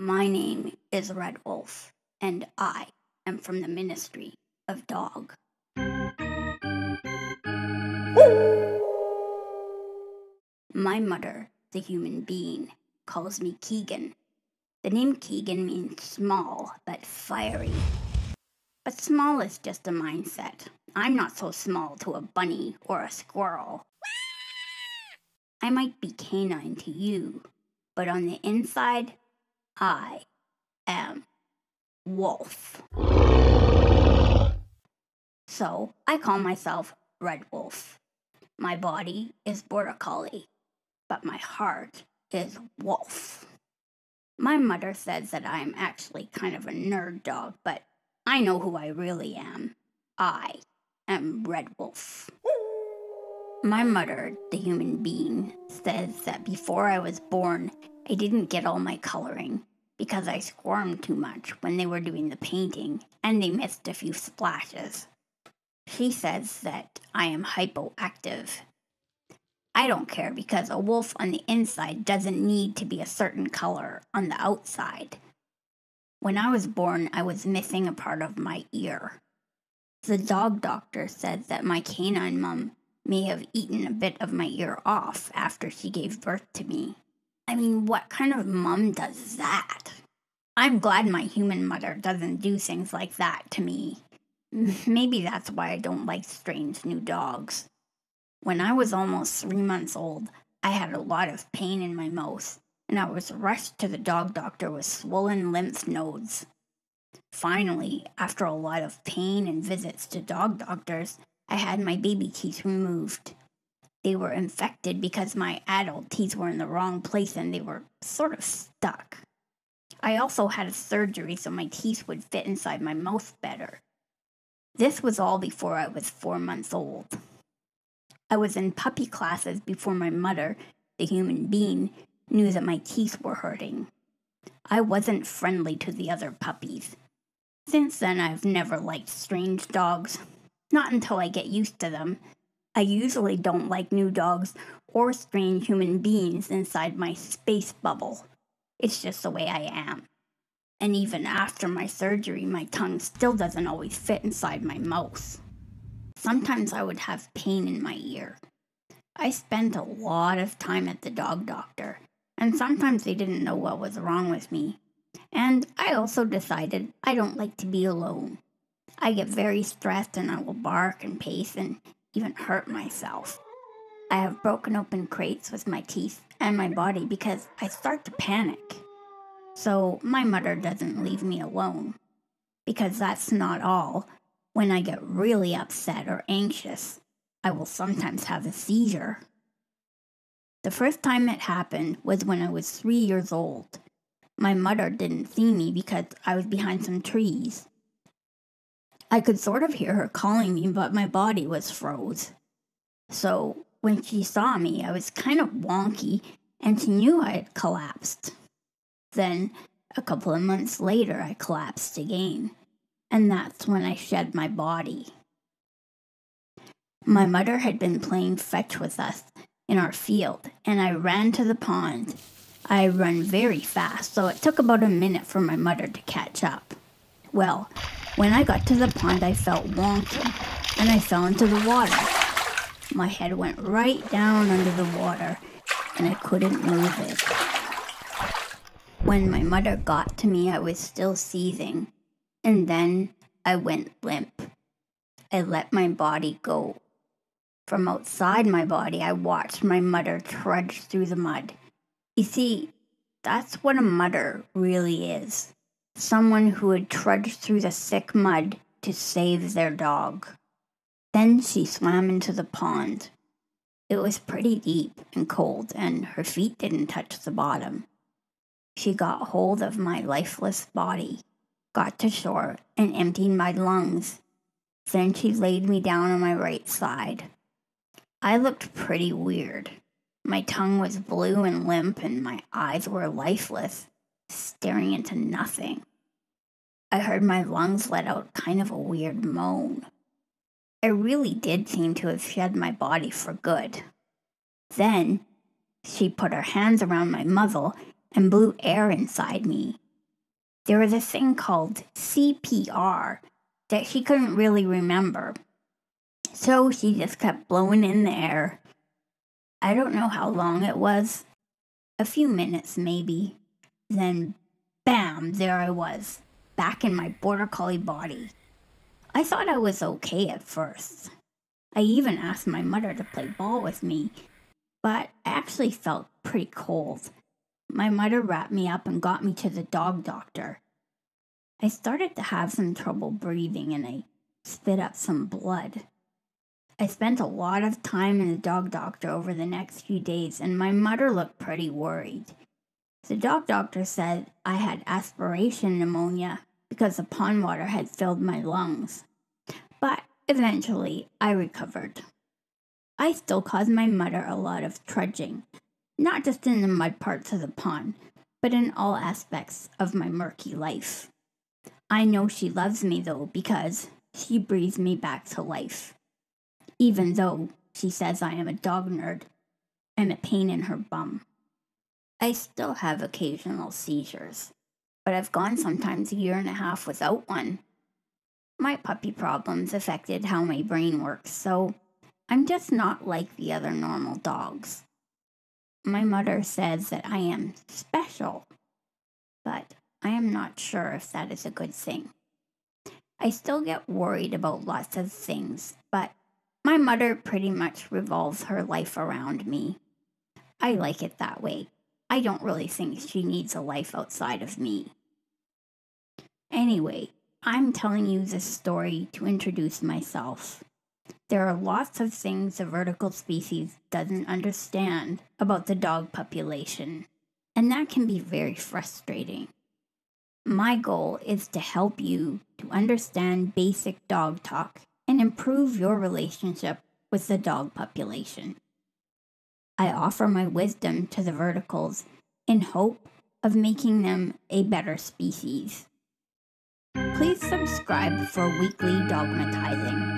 My name is Red Wolf, and I am from the Ministry of Dog. My mother, the human being, calls me Keegan. The name Keegan means small but fiery. But small is just a mindset. I'm not so small to a bunny or a squirrel. I might be canine to you, but on the inside, I am Wolf. So I call myself Red Wolf. My body is Border Collie, but my heart is Wolf. My mother says that I am actually kind of a nerd dog, but I know who I really am. I am Red Wolf. My mother, the human being, says that before I was born, I didn't get all my coloring because I squirmed too much when they were doing the painting and they missed a few splashes. She says that I am hypoactive. I don't care because a wolf on the inside doesn't need to be a certain color on the outside. When I was born, I was missing a part of my ear. The dog doctor said that my canine mom may have eaten a bit of my ear off after she gave birth to me. I mean, what kind of mom does that? I'm glad my human mother doesn't do things like that to me. Maybe that's why I don't like strange new dogs. When I was almost three months old, I had a lot of pain in my mouth, and I was rushed to the dog doctor with swollen lymph nodes. Finally, after a lot of pain and visits to dog doctors, I had my baby teeth removed. They were infected because my adult teeth were in the wrong place and they were sort of stuck. I also had a surgery so my teeth would fit inside my mouth better. This was all before I was four months old. I was in puppy classes before my mother, the human being, knew that my teeth were hurting. I wasn't friendly to the other puppies. Since then, I've never liked strange dogs. Not until I get used to them. I usually don't like new dogs or strange human beings inside my space bubble. It's just the way I am. And even after my surgery, my tongue still doesn't always fit inside my mouth. Sometimes I would have pain in my ear. I spent a lot of time at the dog doctor, and sometimes they didn't know what was wrong with me. And I also decided I don't like to be alone. I get very stressed and I will bark and pace and even hurt myself. I have broken open crates with my teeth and my body because I start to panic. So my mother doesn't leave me alone. Because that's not all. When I get really upset or anxious, I will sometimes have a seizure. The first time it happened was when I was three years old. My mother didn't see me because I was behind some trees. I could sort of hear her calling me, but my body was froze. So when she saw me, I was kind of wonky and she knew I had collapsed. Then, a couple of months later, I collapsed again, and that's when I shed my body. My mother had been playing fetch with us in our field, and I ran to the pond. I run very fast, so it took about a minute for my mother to catch up. Well, when I got to the pond, I felt wonky, and I fell into the water. My head went right down under the water, and I couldn't move it. When my mother got to me, I was still seething, and then I went limp. I let my body go. From outside my body, I watched my mother trudge through the mud. You see, that's what a mother really is someone who had trudged through the thick mud to save their dog. Then she swam into the pond. It was pretty deep and cold, and her feet didn't touch the bottom. She got hold of my lifeless body, got to shore, and emptied my lungs. Then she laid me down on my right side. I looked pretty weird. My tongue was blue and limp, and my eyes were lifeless, staring into nothing. I heard my lungs let out kind of a weird moan. I really did seem to have shed my body for good. Then she put her hands around my muzzle and blew air inside me, there was a thing called CPR that she couldn't really remember. So she just kept blowing in the air. I don't know how long it was, a few minutes maybe. Then, bam, there I was, back in my border collie body. I thought I was okay at first. I even asked my mother to play ball with me, but I actually felt pretty cold. My mother wrapped me up and got me to the dog doctor. I started to have some trouble breathing and I spit up some blood. I spent a lot of time in the dog doctor over the next few days, and my mother looked pretty worried. The dog doctor said I had aspiration pneumonia because the pond water had filled my lungs. But eventually, I recovered. I still cause my mother a lot of trudging, not just in the mud parts of the pond, but in all aspects of my murky life. I know she loves me though because she breathes me back to life. Even though she says I am a dog nerd and a pain in her bum. I still have occasional seizures, but I've gone sometimes a year and a half without one. My puppy problems affected how my brain works, so I'm just not like the other normal dogs. My mother says that I am special, but I am not sure if that is a good thing. I still get worried about lots of things, but my mother pretty much revolves her life around me. I like it that way. I don't really think she needs a life outside of me. Anyway, I'm telling you this story to introduce myself. There are lots of things the vertical species doesn't understand about the dog population, and that can be very frustrating. My goal is to help you to understand basic dog talk and improve your relationship with the dog population. I offer my wisdom to the verticals in hope of making them a better species. Please subscribe for weekly dogmatizing.